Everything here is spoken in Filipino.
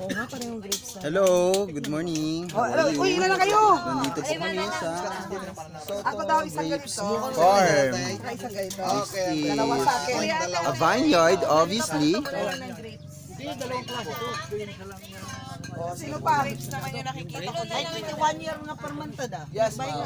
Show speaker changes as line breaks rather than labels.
Hello, good morning.
Oh, hello. Uy, ilan na kayo?
Nandito po kami sa
Ako daw isang ganito.
farm.
Isang ganito.
Okay.
Dalawa sa akin.
A vineyard, obviously.
Oh, sino pa?
naman yung nakikita ko. Ay, 21 year na permantada.
Yes, ma'am.